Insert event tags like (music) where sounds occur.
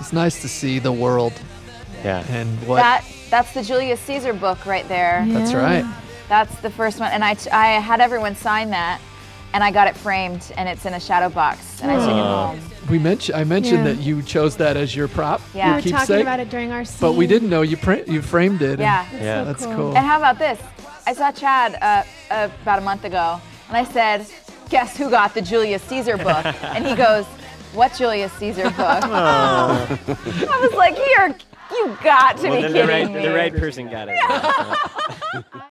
It's nice to see the world Yeah. and what. That that's the Julius Caesar book right there. that's right. That's the first one, and I, t- I had everyone sign that, and I got it framed, and it's in a shadow box, and I took it home. We mentioned. I mentioned Yeah. that you chose that as your prop. Yeah. your We We were talking keepsake, about it during our scene. But we didn't know you print. You framed it. and Yeah. Yeah. That's cool. And how about this? I saw Chad uh, uh, about a month ago, and I said, "Guess who got the Julius Caesar book?" (laughs) and he goes, "What Julius Caesar book?" (laughs) oh. I was like, "Here, you got to Well, be then kidding the right, me." the right person got it. (laughs)